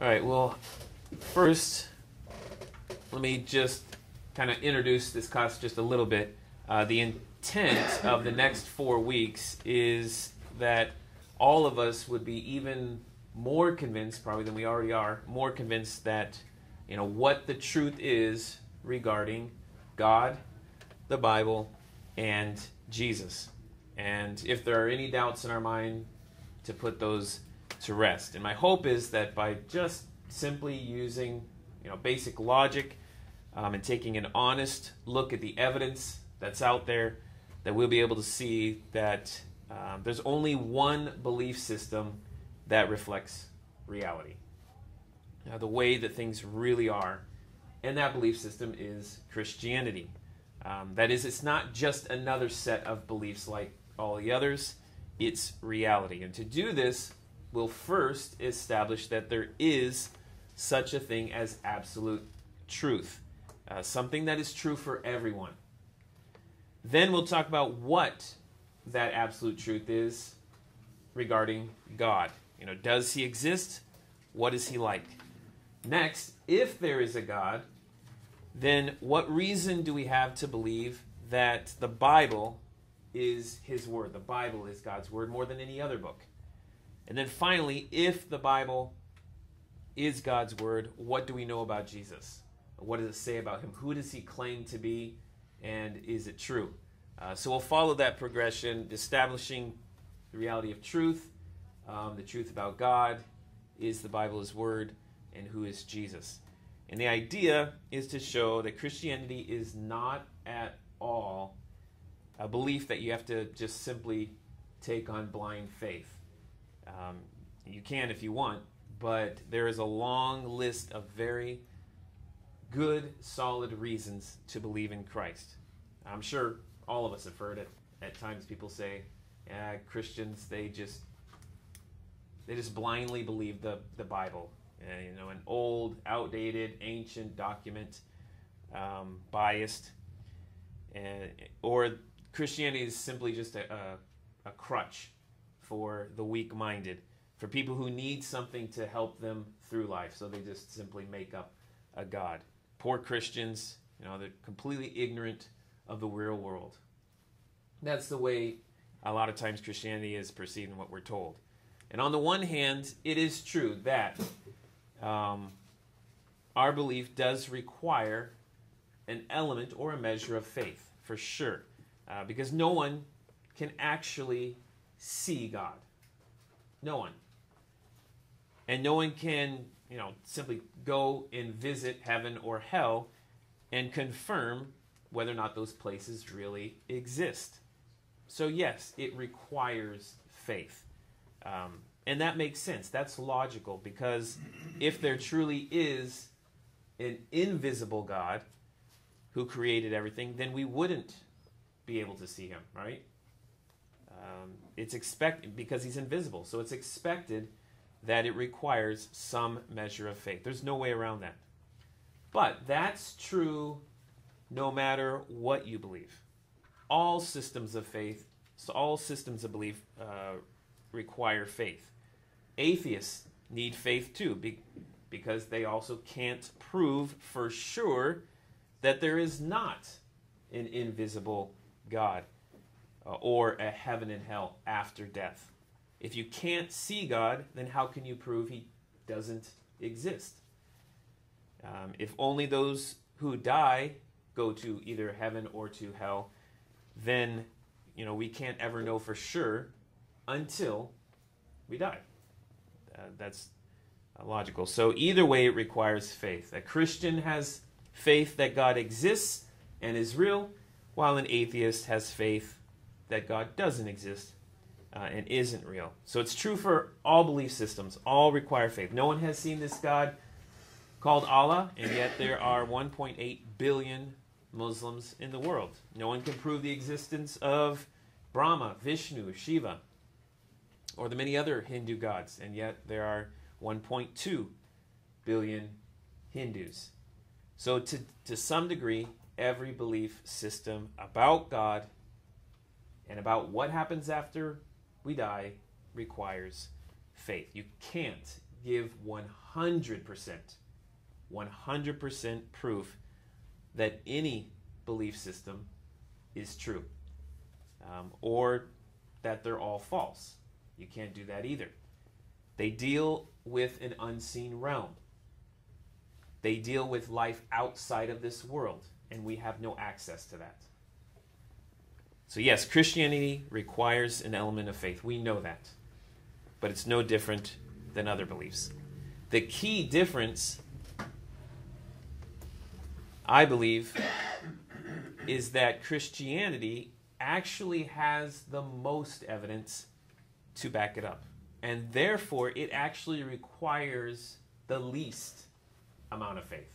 All right, well, first, let me just kind of introduce this class just a little bit. Uh, the intent of the next four weeks is that all of us would be even more convinced, probably than we already are, more convinced that you know what the truth is regarding God, the Bible, and Jesus. And if there are any doubts in our mind, to put those to rest. And my hope is that by just simply using you know basic logic um, and taking an honest look at the evidence that's out there, that we'll be able to see that um, there's only one belief system that reflects reality, now, the way that things really are, and that belief system is Christianity. Um, that is, it's not just another set of beliefs like all the others, it's reality. And to do this, we'll first establish that there is such a thing as absolute truth, uh, something that is true for everyone. Then we'll talk about what that absolute truth is regarding God. You know, does he exist? What is he like? Next, if there is a God, then what reason do we have to believe that the Bible is his word? The Bible is God's word more than any other book. And then finally, if the Bible is God's word, what do we know about Jesus? What does it say about him? Who does he claim to be? And is it true? Uh, so we'll follow that progression, establishing the reality of truth, um, the truth about God, is the Bible his word, and who is Jesus. And the idea is to show that Christianity is not at all a belief that you have to just simply take on blind faith. Um, you can if you want, but there is a long list of very good, solid reasons to believe in Christ. I'm sure all of us have heard it. At times, people say, "Yeah, Christians they just they just blindly believe the the Bible." You know, an old, outdated, ancient document, um, biased, and or Christianity is simply just a, a, a crutch for the weak-minded, for people who need something to help them through life. So they just simply make up a god. Poor Christians, you know, they're completely ignorant of the real world. That's the way a lot of times Christianity is perceived and what we're told. And on the one hand, it is true that um, our belief does require an element or a measure of faith, for sure, uh, because no one can actually see God. No one. And no one can, you know, simply go and visit heaven or hell and confirm whether or not those places really exist. So, yes, it requires faith. Um, and that makes sense. That's logical because if there truly is an invisible God who created everything, then we wouldn't be able to see him, right? Um, it's expected because he's invisible. So it's expected that it requires some measure of faith. There's no way around that. But that's true no matter what you believe. All systems of faith, so all systems of belief uh, require faith. Atheists need faith too, because they also can't prove for sure that there is not an invisible God or a heaven and hell after death. If you can't see God, then how can you prove He doesn't exist? Um, if only those who die go to either heaven or to hell, then you know we can't ever know for sure until we die. Uh, that's uh, logical. So either way, it requires faith. A Christian has faith that God exists and is real, while an atheist has faith that God doesn't exist uh, and isn't real. So it's true for all belief systems. All require faith. No one has seen this God called Allah, and yet there are 1.8 billion Muslims in the world. No one can prove the existence of Brahma, Vishnu, Shiva, or the many other Hindu gods, and yet there are 1.2 billion Hindus. So, to, to some degree, every belief system about God and about what happens after we die requires faith. You can't give 100%, 100% proof that any belief system is true um, or that they're all false. You can't do that either. They deal with an unseen realm. They deal with life outside of this world, and we have no access to that. So, yes, Christianity requires an element of faith. We know that. But it's no different than other beliefs. The key difference, I believe, is that Christianity actually has the most evidence to back it up. And therefore, it actually requires the least amount of faith.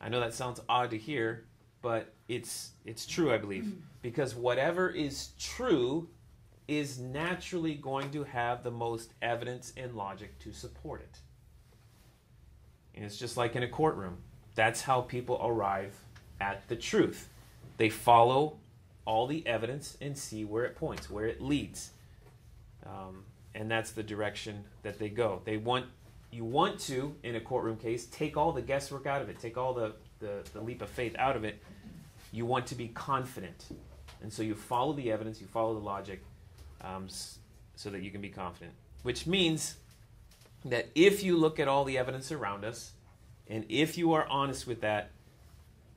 I know that sounds odd to hear, but it's it's true, I believe, because whatever is true is naturally going to have the most evidence and logic to support it. And it's just like in a courtroom. That's how people arrive at the truth. They follow all the evidence and see where it points, where it leads. Um, and that's the direction that they go. They want you want to, in a courtroom case, take all the guesswork out of it, take all the, the, the leap of faith out of it. You want to be confident. And so you follow the evidence, you follow the logic, um, so that you can be confident. Which means that if you look at all the evidence around us, and if you are honest with that,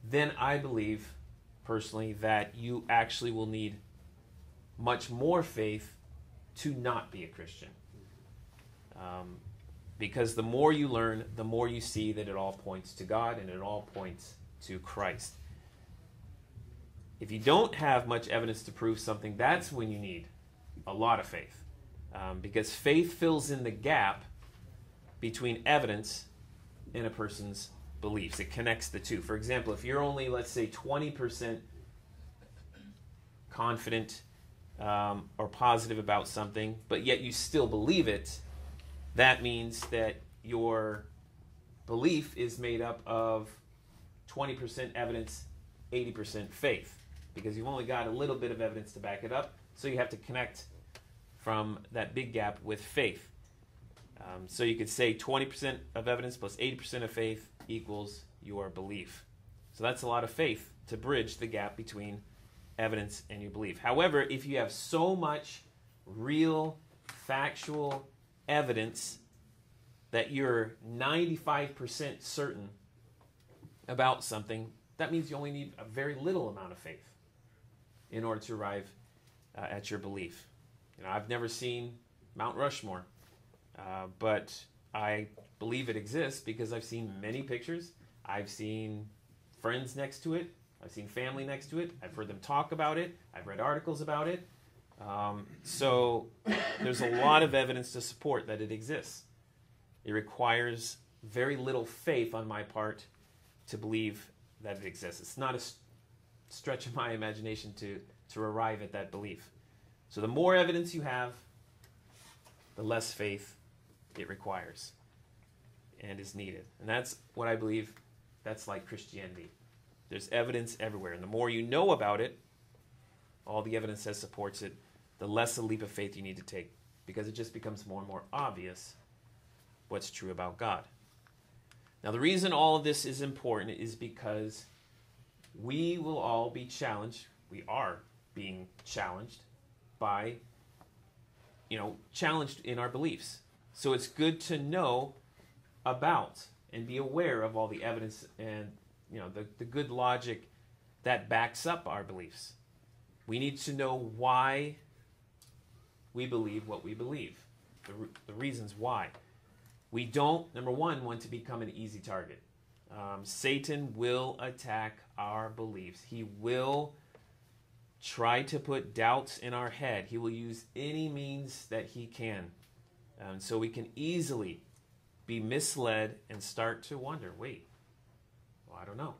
then I believe personally that you actually will need much more faith to not be a Christian. Um, because the more you learn, the more you see that it all points to God and it all points to Christ. If you don't have much evidence to prove something, that's when you need a lot of faith. Um, because faith fills in the gap between evidence and a person's beliefs. It connects the two. For example, if you're only, let's say, 20% confident um, or positive about something, but yet you still believe it, that means that your belief is made up of 20% evidence, 80% faith, because you've only got a little bit of evidence to back it up, so you have to connect from that big gap with faith. Um, so you could say 20% of evidence plus 80% of faith equals your belief. So that's a lot of faith to bridge the gap between evidence and your belief. However, if you have so much real, factual evidence that you're 95% certain about something, that means you only need a very little amount of faith in order to arrive uh, at your belief. You know, I've never seen Mount Rushmore, uh, but I believe it exists because I've seen many pictures. I've seen friends next to it. I've seen family next to it. I've heard them talk about it. I've read articles about it. Um, so there's a lot of evidence to support that it exists. It requires very little faith on my part to believe that it exists. It's not a stretch of my imagination to, to arrive at that belief. So the more evidence you have, the less faith it requires and is needed. And that's what I believe that's like Christianity. There's evidence everywhere. And the more you know about it, all the evidence that supports it, the less a leap of faith you need to take because it just becomes more and more obvious what's true about God. Now, the reason all of this is important is because we will all be challenged. We are being challenged by, you know, challenged in our beliefs. So it's good to know about and be aware of all the evidence and, you know, the, the good logic that backs up our beliefs. We need to know why we believe what we believe, the, the reasons why. We don't, number one, want to become an easy target. Um, Satan will attack our beliefs. He will try to put doubts in our head. He will use any means that he can. Um, so we can easily be misled and start to wonder wait, well, I don't know.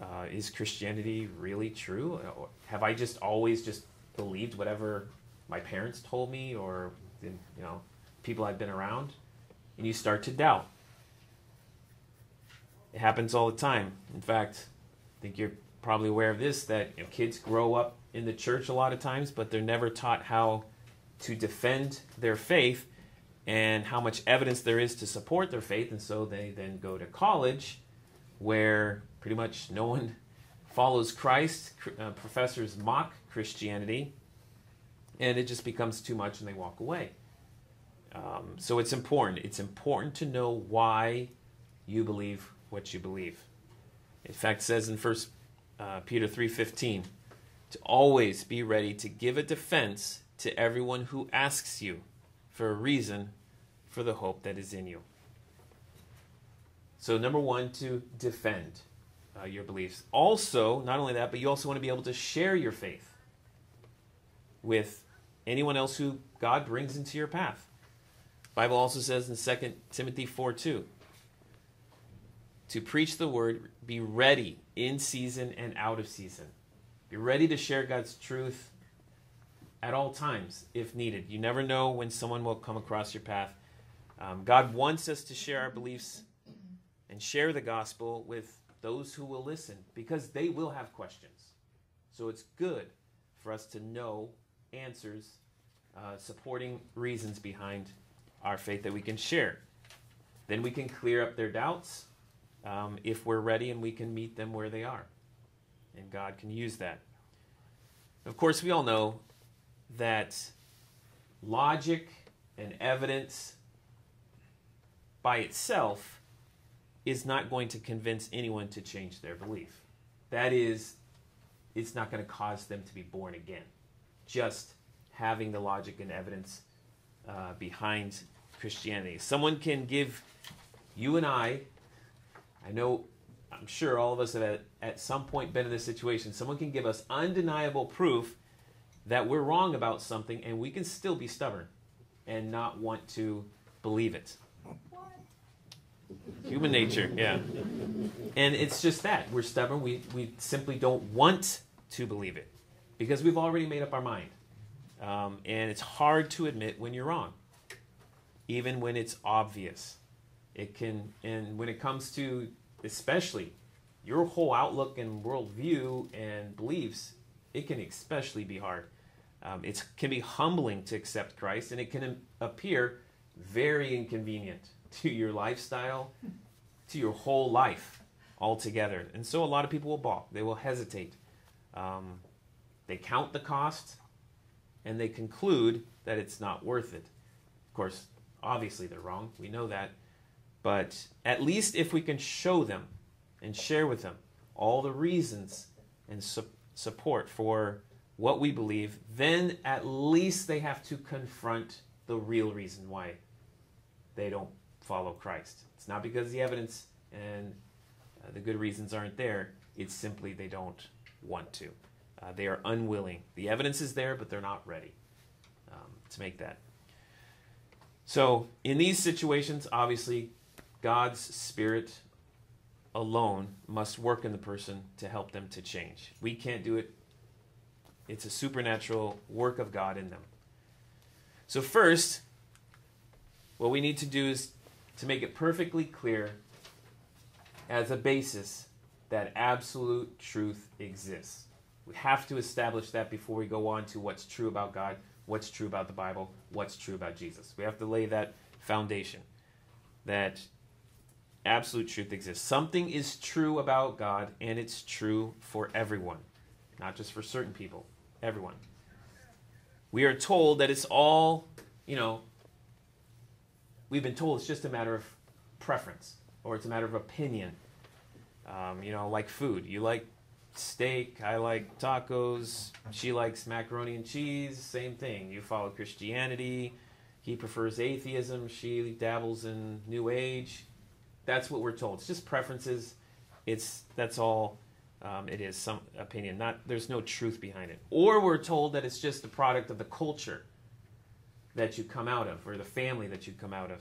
Uh, is Christianity really true? Have I just always just believed whatever my parents told me or you know people I've been around? And you start to doubt. It happens all the time. In fact, I think you're probably aware of this that you know, kids grow up in the church a lot of times, but they're never taught how to defend their faith. and how much evidence there is to support their faith. And so they then go to college where pretty much no one follows Christ. Uh, professors mock Christianity, and it just becomes too much and they walk away. Um, so it's important. It's important to know why you believe what you believe. In fact, it says in First uh, Peter three fifteen, to always be ready to give a defense to everyone who asks you for a reason for the hope that is in you. So, number one, to defend uh, your beliefs. Also, not only that, but you also want to be able to share your faith with anyone else who God brings into your path. Bible also says in 2 Timothy 4 2 to preach the word, be ready in season and out of season. Be ready to share God's truth at all times if needed. You never know when someone will come across your path. Um, God wants us to share our beliefs and share the gospel with those who will listen because they will have questions. So it's good for us to know answers, uh, supporting reasons behind our faith that we can share. Then we can clear up their doubts um, if we're ready and we can meet them where they are. And God can use that. Of course, we all know that logic and evidence by itself is not going to convince anyone to change their belief. That is, it's not going to cause them to be born again. Just having the logic and evidence uh, behind Christianity. Someone can give you and I, I know, I'm sure all of us have at, at some point been in this situation. Someone can give us undeniable proof that we're wrong about something and we can still be stubborn and not want to believe it. Human nature, yeah. And it's just that. We're stubborn. We, we simply don't want to believe it because we've already made up our mind. Um, and it's hard to admit when you're wrong, even when it's obvious. It can, and when it comes to especially your whole outlook and worldview and beliefs, it can especially be hard. Um, it can be humbling to accept Christ, and it can appear very inconvenient to your lifestyle, to your whole life altogether. And so a lot of people will balk, they will hesitate. Um, they count the cost, and they conclude that it's not worth it. Of course, obviously they're wrong, we know that. But at least if we can show them and share with them all the reasons and su- support for what we believe, then at least they have to confront the real reason why they don't follow Christ. It's not because the evidence and uh, the good reasons aren't there, it's simply they don't want to. Uh, they are unwilling. The evidence is there, but they're not ready um, to make that. So, in these situations, obviously, God's Spirit alone must work in the person to help them to change. We can't do it it's a supernatural work of God in them. So, first, what we need to do is to make it perfectly clear as a basis that absolute truth exists. We have to establish that before we go on to what's true about God, what's true about the Bible, what's true about Jesus. We have to lay that foundation that absolute truth exists. Something is true about God, and it's true for everyone, not just for certain people everyone. We are told that it's all, you know, we've been told it's just a matter of preference or it's a matter of opinion. Um, you know, like food. You like steak, I like tacos, she likes macaroni and cheese, same thing. You follow Christianity, he prefers atheism, she dabbles in New Age. That's what we're told. It's just preferences. It's that's all um, it is some opinion. Not there's no truth behind it. Or we're told that it's just the product of the culture that you come out of, or the family that you come out of,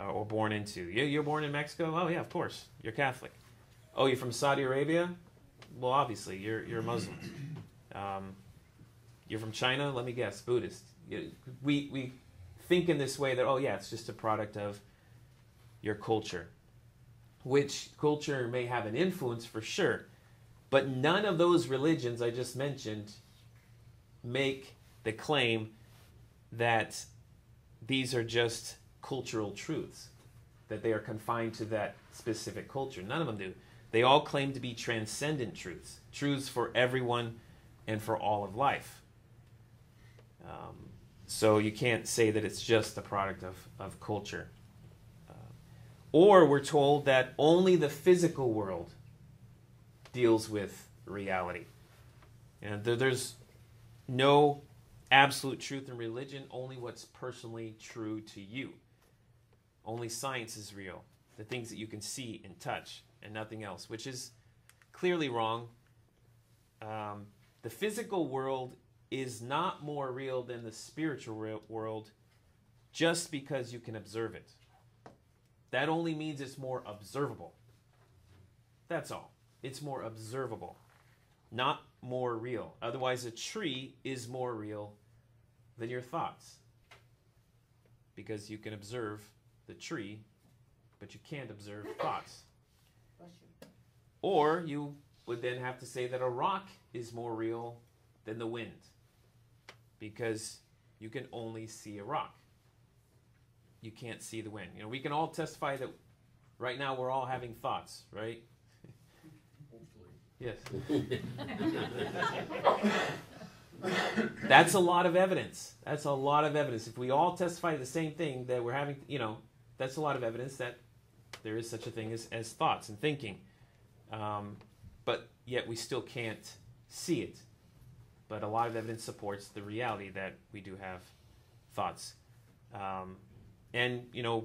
uh, or born into. You, you're born in Mexico. Oh yeah, of course. You're Catholic. Oh, you're from Saudi Arabia. Well, obviously you're you're Muslim. Um, you're from China. Let me guess, Buddhist. We we think in this way that oh yeah, it's just a product of your culture, which culture may have an influence for sure but none of those religions I just mentioned make the claim that these are just cultural truths, that they are confined to that specific culture. None of them do. They all claim to be transcendent truths, truths for everyone and for all of life. Um, so you can't say that it's just the product of, of culture. Uh, or we're told that only the physical world deals with reality. And there, there's no absolute truth in religion, only what's personally true to you. Only science is real, the things that you can see and touch, and nothing else, which is clearly wrong. Um, the physical world is not more real than the spiritual world just because you can observe it. That only means it's more observable. That's all. It's more observable, not more real. Otherwise, a tree is more real than your thoughts because you can observe the tree, but you can't observe thoughts. Or you would then have to say that a rock is more real than the wind because you can only see a rock. You can't see the wind. You know, we can all testify that right now we're all having thoughts, right? Yes. that's a lot of evidence. That's a lot of evidence. If we all testify the same thing, that we're having, you know, that's a lot of evidence that there is such a thing as, as thoughts and thinking. Um, but yet we still can't see it. But a lot of evidence supports the reality that we do have thoughts. Um, and, you know,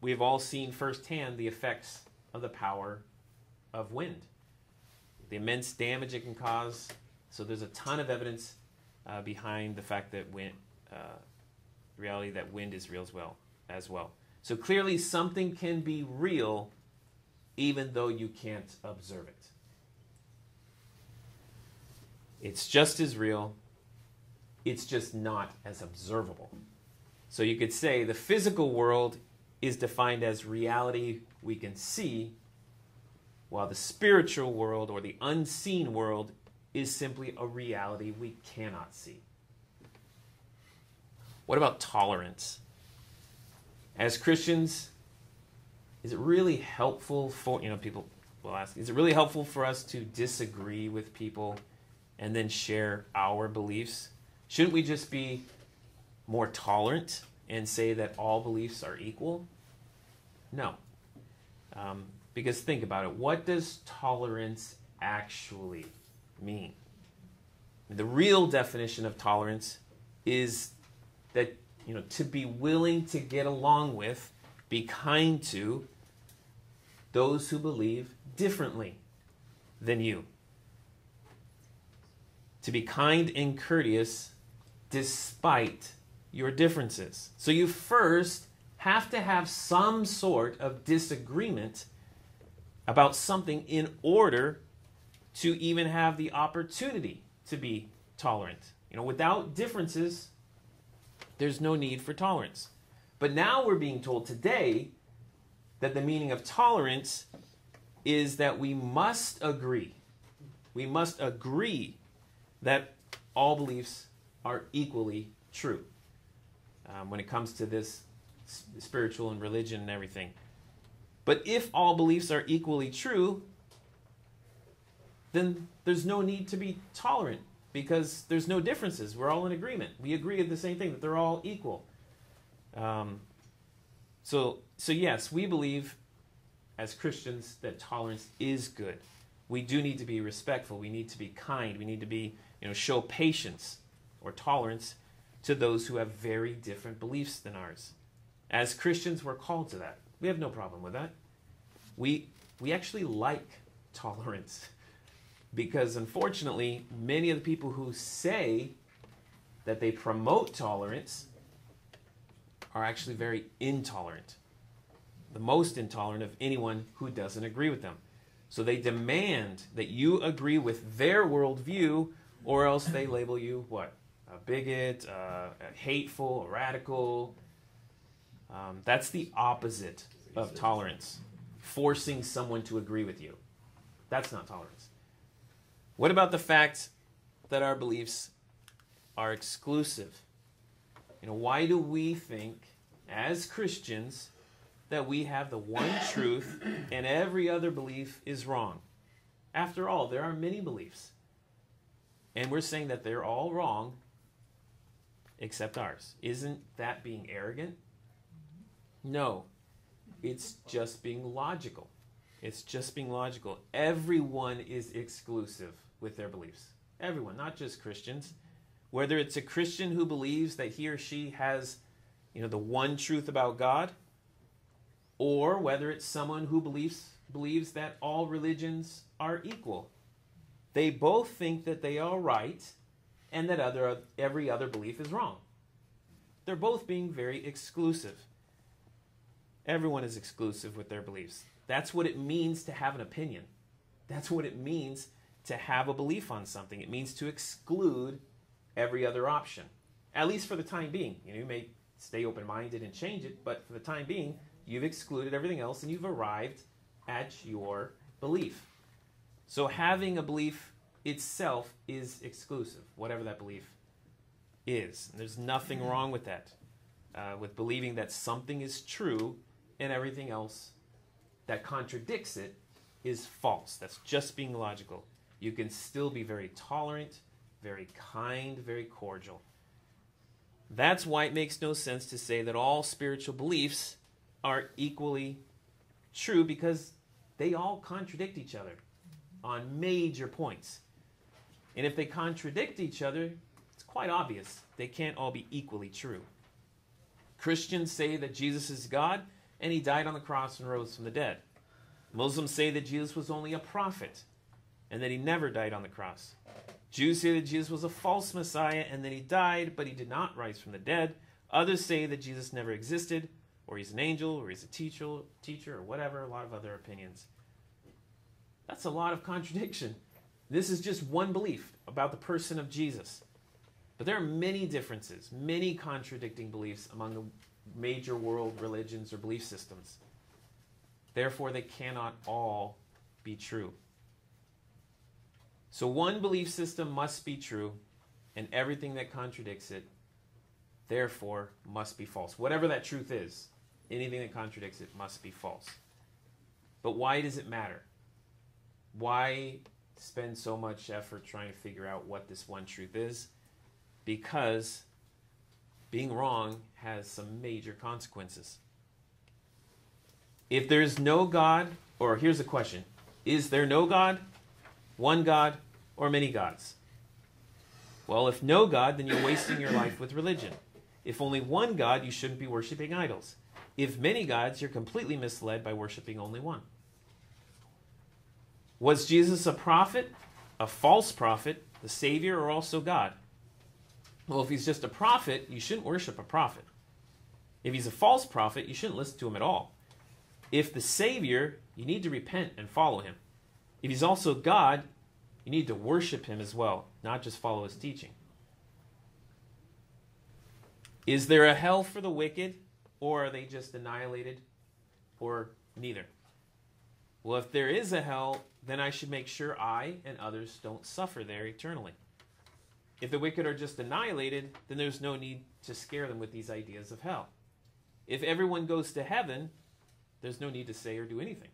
we've all seen firsthand the effects of the power of wind, the immense damage it can cause. So there's a ton of evidence uh, behind the fact that wind, uh, reality that wind is real as well, as well. So clearly, something can be real even though you can't observe it. It's just as real, it's just not as observable. So you could say the physical world is defined as reality we can see, while the spiritual world or the unseen world is simply a reality we cannot see. What about tolerance? As Christians, is it really helpful for, you know, people will ask, is it really helpful for us to disagree with people and then share our beliefs? Shouldn't we just be more tolerant and say that all beliefs are equal? No. Um, because think about it what does tolerance actually mean? The real definition of tolerance is that you know to be willing to get along with, be kind to those who believe differently than you. To be kind and courteous despite your differences. So you first have to have some sort of disagreement about something in order to even have the opportunity to be tolerant. You know, without differences, there's no need for tolerance. But now we're being told today that the meaning of tolerance is that we must agree. We must agree that all beliefs are equally true um, when it comes to this spiritual and religion and everything. But if all beliefs are equally true, then there's no need to be tolerant because there's no differences. We're all in agreement. We agree at the same thing that they're all equal. Um, so, so yes, we believe as Christians that tolerance is good. We do need to be respectful. We need to be kind. We need to be, you know, show patience or tolerance to those who have very different beliefs than ours. As Christians, we're called to that. We have no problem with that. We we actually like tolerance because unfortunately, many of the people who say that they promote tolerance are actually very intolerant. The most intolerant of anyone who doesn't agree with them. So they demand that you agree with their worldview, or else they label you what? A bigot, uh, a hateful, a radical. Um, that's the opposite of tolerance. Forcing someone to agree with you. That's not tolerance. What about the fact that our beliefs are exclusive? You know, why do we think as Christians that we have the one truth and every other belief is wrong. After all, there are many beliefs. And we're saying that they're all wrong except ours. Isn't that being arrogant? No. It's just being logical. It's just being logical. Everyone is exclusive with their beliefs. Everyone, not just Christians. Whether it's a Christian who believes that he or she has, you know, the one truth about God, or whether it's someone who believes believes that all religions are equal. They both think that they are right and that other every other belief is wrong. They're both being very exclusive. Everyone is exclusive with their beliefs. That's what it means to have an opinion. That's what it means to have a belief on something. It means to exclude every other option, at least for the time being. You, know, you may stay open minded and change it, but for the time being, you've excluded everything else and you've arrived at your belief. So having a belief itself is exclusive, whatever that belief is. And there's nothing wrong with that, uh, with believing that something is true and everything else that contradicts it is false. That's just being logical. You can still be very tolerant, very kind, very cordial. That's why it makes no sense to say that all spiritual beliefs are equally true because they all contradict each other on major points. And if they contradict each other, it's quite obvious they can't all be equally true. Christians say that Jesus is God and he died on the cross and rose from the dead. Muslims say that Jesus was only a prophet and that he never died on the cross. Jews say that Jesus was a false Messiah and that he died, but he did not rise from the dead. Others say that Jesus never existed, or he's an angel, or he's a teacher, teacher, or whatever. A lot of other opinions. That's a lot of contradiction. This is just one belief about the person of Jesus. But there are many differences, many contradicting beliefs among the major world religions or belief systems. Therefore, they cannot all be true. So, one belief system must be true, and everything that contradicts it, therefore, must be false. Whatever that truth is, anything that contradicts it must be false. But why does it matter? Why spend so much effort trying to figure out what this one truth is? Because being wrong has some major consequences. If there's no God, or here's a question Is there no God, one God, or many gods? Well, if no God, then you're wasting your life with religion. If only one God, you shouldn't be worshiping idols. If many gods, you're completely misled by worshiping only one. Was Jesus a prophet, a false prophet, the Savior, or also God? Well, if he's just a prophet, you shouldn't worship a prophet. If he's a false prophet, you shouldn't listen to him at all. If the Savior, you need to repent and follow him. If he's also God, you need to worship him as well, not just follow his teaching. Is there a hell for the wicked, or are they just annihilated, or neither? Well, if there is a hell, then I should make sure I and others don't suffer there eternally. If the wicked are just annihilated, then there's no need to scare them with these ideas of hell. If everyone goes to heaven, there's no need to say or do anything.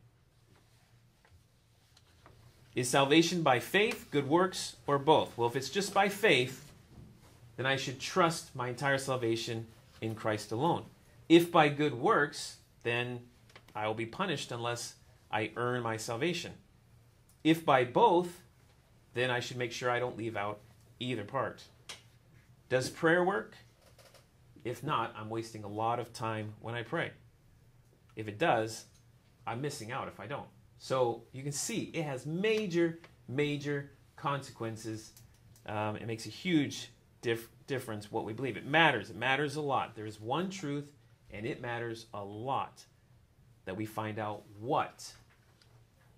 Is salvation by faith, good works, or both? Well, if it's just by faith, then I should trust my entire salvation in Christ alone. If by good works, then I will be punished unless I earn my salvation. If by both, then I should make sure I don't leave out either part. Does prayer work? If not, I'm wasting a lot of time when I pray. If it does, I'm missing out if I don't. So you can see it has major, major consequences. Um, it makes a huge dif- difference what we believe. It matters. It matters a lot. There is one truth, and it matters a lot that we find out what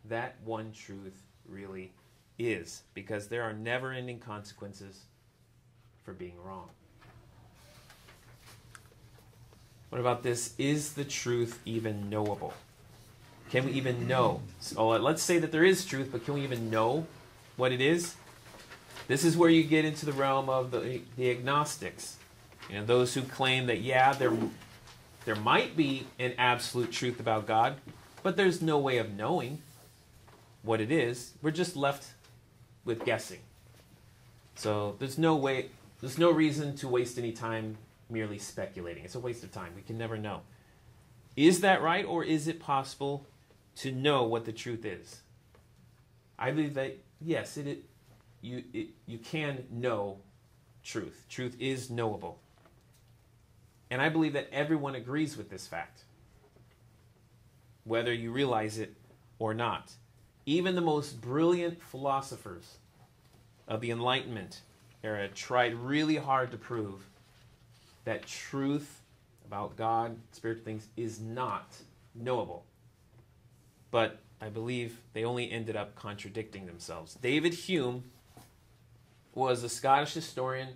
that one truth really is, because there are never ending consequences for being wrong. What about this? Is the truth even knowable? Can we even know? So let's say that there is truth, but can we even know what it is? This is where you get into the realm of the, the agnostics. You know, those who claim that, yeah, there, there might be an absolute truth about God, but there's no way of knowing what it is. We're just left with guessing. So there's no way, there's no reason to waste any time merely speculating. It's a waste of time. We can never know. Is that right, or is it possible to know what the truth is? I believe that yes, it, it you it, you can know truth. Truth is knowable. And I believe that everyone agrees with this fact, whether you realize it or not. Even the most brilliant philosophers of the Enlightenment era tried really hard to prove that truth about God, spiritual things, is not knowable. But I believe they only ended up contradicting themselves. David Hume was a Scottish historian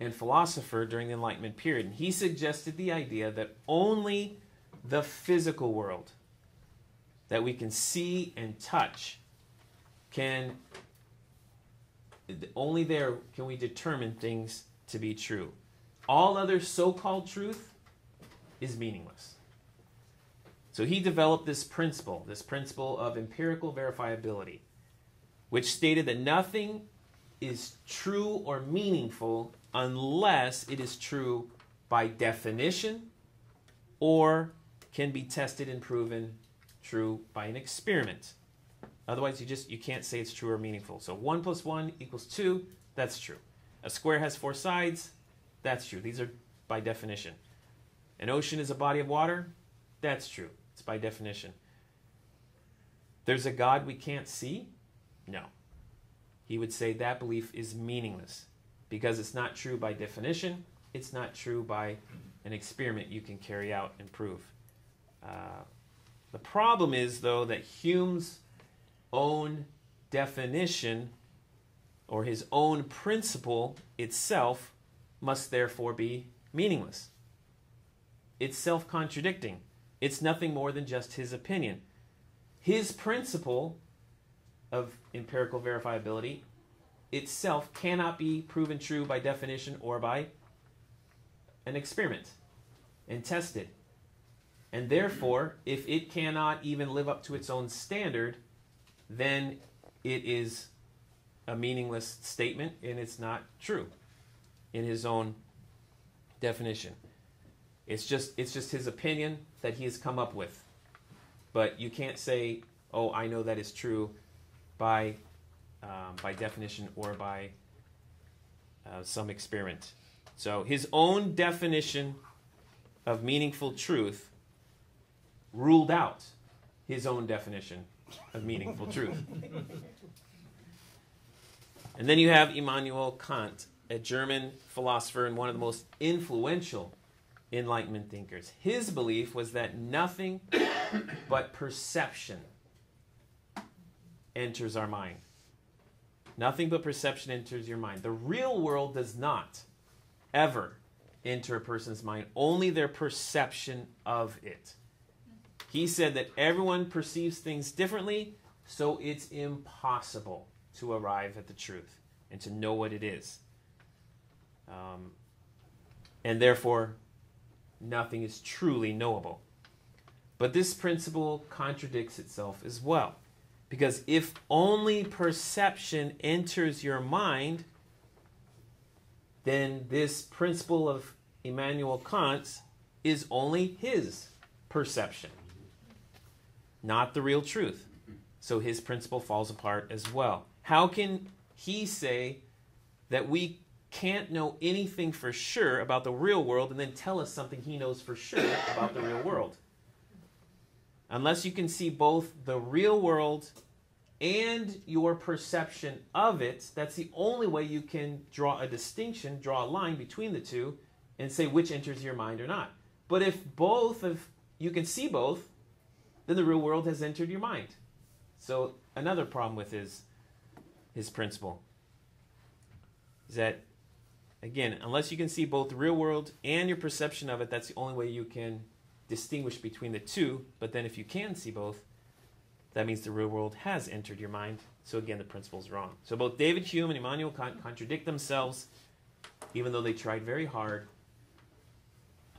and philosopher during the Enlightenment period. And he suggested the idea that only the physical world that we can see and touch can only there can we determine things to be true. All other so-called truth is meaningless. So he developed this principle, this principle of empirical verifiability, which stated that nothing is true or meaningful unless it is true by definition or can be tested and proven true by an experiment. Otherwise, you just you can't say it's true or meaningful. So 1 plus 1 equals 2, that's true. A square has four sides, that's true. These are by definition. An ocean is a body of water, that's true. It's by definition. There's a God we can't see? No. He would say that belief is meaningless because it's not true by definition, it's not true by an experiment you can carry out and prove. Uh, the problem is, though, that Hume's own definition or his own principle itself must therefore be meaningless. It's self contradicting. It's nothing more than just his opinion. His principle of empirical verifiability itself cannot be proven true by definition or by an experiment and tested. And therefore, if it cannot even live up to its own standard, then it is a meaningless statement and it's not true in his own definition. It's just it's just his opinion that he has come up with. But you can't say, "Oh, I know that is true," by um, by definition or by uh, some experiment. So his own definition of meaningful truth ruled out his own definition of meaningful truth. And then you have Immanuel Kant, a German philosopher and one of the most influential Enlightenment thinkers. His belief was that nothing but perception enters our mind. Nothing but perception enters your mind. The real world does not ever enter a person's mind, only their perception of it. He said that everyone perceives things differently, so it's impossible to arrive at the truth and to know what it is. Um, and therefore, nothing is truly knowable. But this principle contradicts itself as well. Because if only perception enters your mind, then this principle of Immanuel Kant's is only his perception not the real truth. So his principle falls apart as well. How can he say that we can't know anything for sure about the real world and then tell us something he knows for sure about the real world? Unless you can see both the real world and your perception of it, that's the only way you can draw a distinction, draw a line between the two, and say which enters your mind or not. But if both of you can see both, then the real world has entered your mind. So another problem with his his principle is that again, unless you can see both the real world and your perception of it, that's the only way you can distinguish between the two. But then if you can see both, that means the real world has entered your mind. So again, the principle is wrong. So both David Hume and Immanuel Kant contradict themselves, even though they tried very hard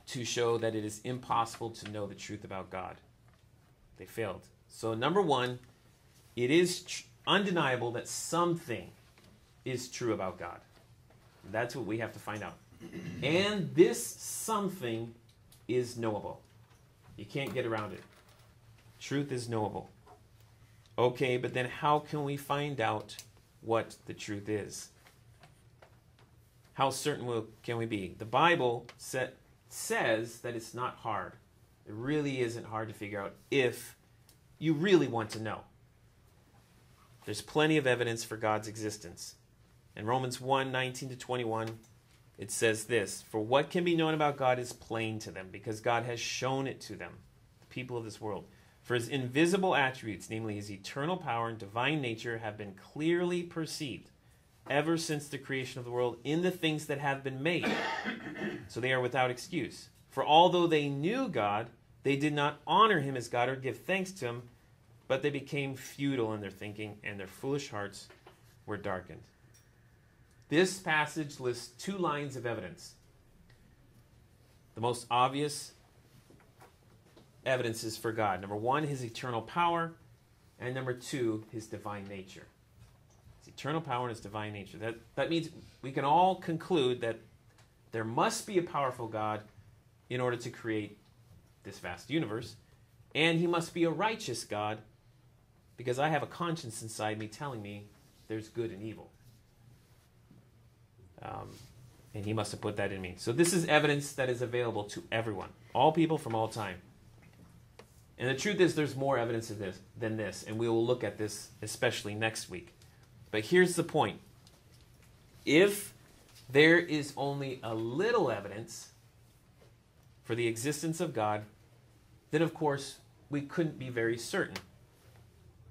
to show that it is impossible to know the truth about God. They failed. So, number one, it is tr- undeniable that something is true about God. That's what we have to find out. And this something is knowable. You can't get around it. Truth is knowable. Okay, but then how can we find out what the truth is? How certain can we be? The Bible says that it's not hard. It really isn't hard to figure out if you really want to know. There's plenty of evidence for God's existence. In Romans 1 19 to 21, it says this For what can be known about God is plain to them, because God has shown it to them, the people of this world. For his invisible attributes, namely his eternal power and divine nature, have been clearly perceived ever since the creation of the world in the things that have been made. so they are without excuse. For although they knew God, they did not honor him as God or give thanks to him, but they became futile in their thinking, and their foolish hearts were darkened. This passage lists two lines of evidence. The most obvious evidences for God. Number one, his eternal power, and number two, his divine nature. His eternal power and his divine nature. That, that means we can all conclude that there must be a powerful God in order to create this vast universe, and he must be a righteous God because I have a conscience inside me telling me there's good and evil. Um, and he must have put that in me. So this is evidence that is available to everyone, all people from all time. And the truth is, there's more evidence of this than this, and we will look at this especially next week. But here's the point: if there is only a little evidence for the existence of God, then of course we couldn't be very certain.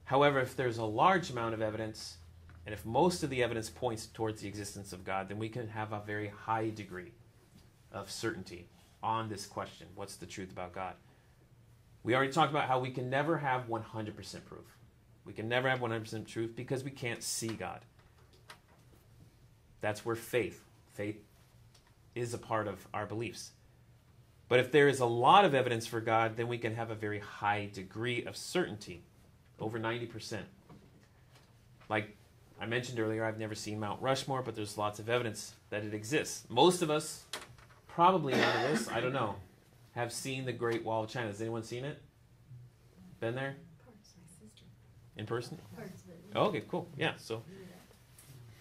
However, if there's a large amount of evidence, and if most of the evidence points towards the existence of God, then we can have a very high degree of certainty on this question what's the truth about God? We already talked about how we can never have 100% proof. We can never have 100% truth because we can't see God. That's where faith, faith is a part of our beliefs. But if there is a lot of evidence for God, then we can have a very high degree of certainty, over 90%. Like I mentioned earlier, I've never seen Mount Rushmore, but there's lots of evidence that it exists. Most of us, probably none of us, I don't know, have seen the Great Wall of China. Has anyone seen it? Been there? In person? Oh, okay, cool. Yeah, so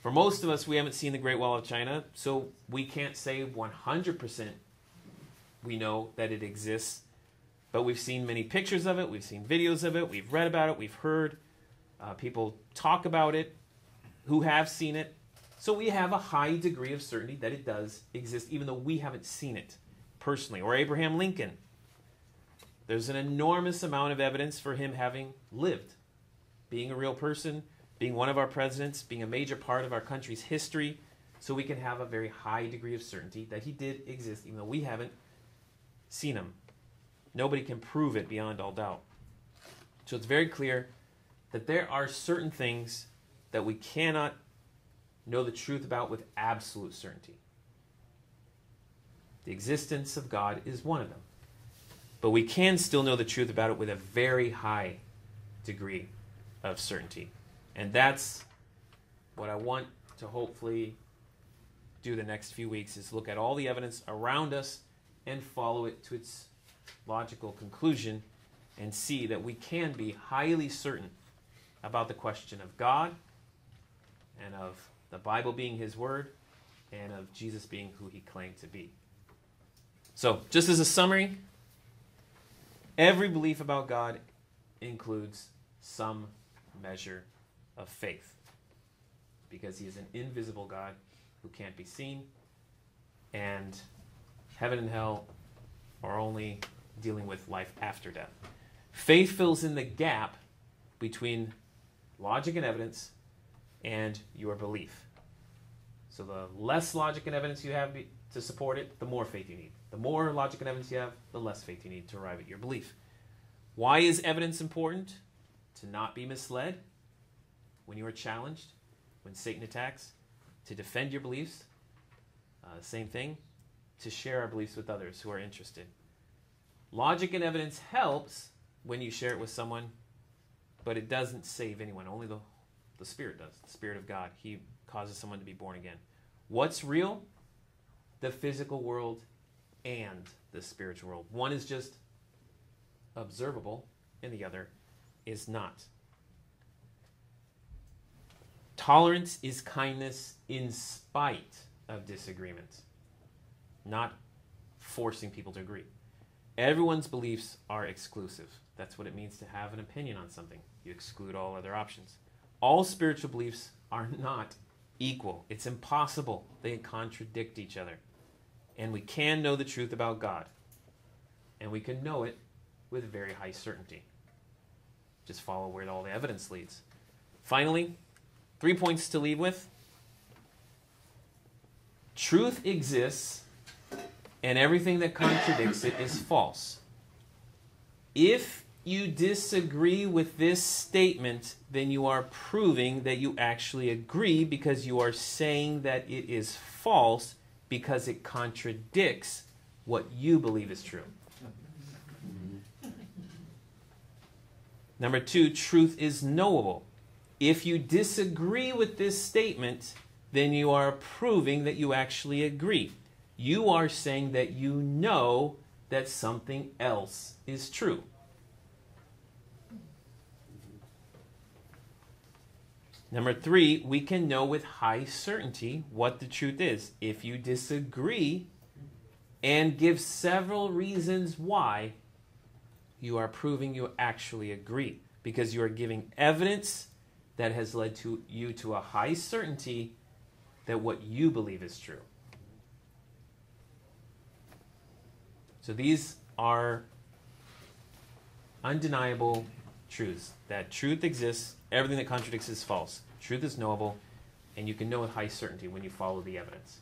for most of us, we haven't seen the Great Wall of China, so we can't say 100% we know that it exists. But we've seen many pictures of it, we've seen videos of it, we've read about it, we've heard uh, people talk about it who have seen it. So we have a high degree of certainty that it does exist, even though we haven't seen it personally, or Abraham Lincoln. There's an enormous amount of evidence for him having lived, being a real person, being one of our presidents, being a major part of our country's history, so we can have a very high degree of certainty that he did exist, even though we haven't seen him. Nobody can prove it beyond all doubt. So it's very clear that there are certain things that we cannot know the truth about with absolute certainty. The existence of God is one of them. But we can still know the truth about it with a very high degree of certainty. And that's what I want to hopefully do the next few weeks is look at all the evidence around us and follow it to its logical conclusion and see that we can be highly certain about the question of God and of the Bible being his word and of Jesus being who he claimed to be. So, just as a summary, every belief about God includes some measure of faith because he is an invisible God who can't be seen, and heaven and hell are only dealing with life after death. Faith fills in the gap between logic and evidence and your belief. So, the less logic and evidence you have to support it, the more faith you need. The more logic and evidence you have, the less faith you need to arrive at your belief. Why is evidence important? To not be misled when you are challenged, when Satan attacks, to defend your beliefs. Uh, same thing. to share our beliefs with others who are interested. Logic and evidence helps when you share it with someone, but it doesn't save anyone. Only the, the Spirit does. The Spirit of God. He causes someone to be born again. What's real? The physical world and the spiritual world. One is just observable, and the other is not. Tolerance is kindness in spite of disagreement, not forcing people to agree. Everyone's beliefs are exclusive. That's what it means to have an opinion on something. You exclude all other options. All spiritual beliefs are not equal. It's impossible. They contradict each other. And we can know the truth about God. And we can know it with very high certainty. Just follow where all the evidence leads. Finally, three points to leave with. Truth exists, and everything that contradicts it is false. If you disagree with this statement, then you are proving that you actually agree because you are saying that it is false because it contradicts what you believe is true. Number two, truth is knowable. If you disagree with this statement, then you are proving that you actually agree. You are saying that you know that something else is true. Number three, we can know with high certainty what the truth is. If you disagree and give several reasons why, you are proving you actually agree because you are giving evidence that has led to you to a high certainty that what you believe is true. So these are undeniable truths that truth exists, everything that contradicts is false. Truth is knowable, and you can know with high certainty when you follow the evidence.